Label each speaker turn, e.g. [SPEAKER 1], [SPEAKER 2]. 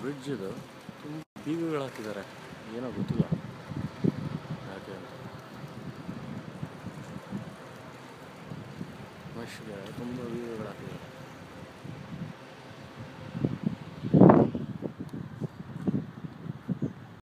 [SPEAKER 1] Bridge ಇದು ತುಂಬ ಬೀಗಗಳು ಹಾಕಿದ್ದಾರೆ. ಏನೋ ಗೊತ್ತಿಲ್ಲ. ಯಾಕೆ ಅಂತ. ಮಸ್ಟ್ಗೆ ತುಂಬ